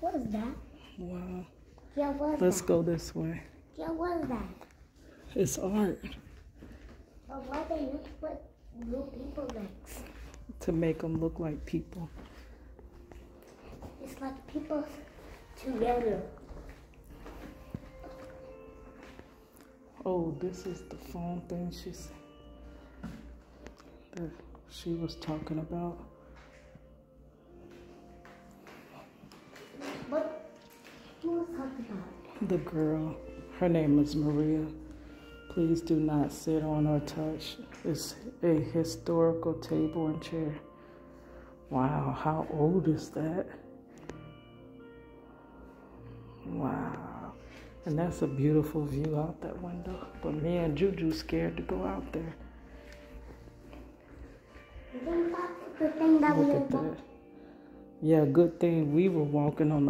What is that? Wow. Yeah, what is Let's that? go this way. Yeah, what is that? It's art But why they look like little people legs? to make them look like people. It's like people together. Oh, this is the phone thing she said that she was talking about. But who was talking about? The girl, her name is Maria. Please do not sit on or touch. It's a historical table and chair. Wow, how old is that? Wow. And that's a beautiful view out that window. But me and Juju scared to go out there. You think that's a good thing that we Look at that. Yeah, good thing we were walking on the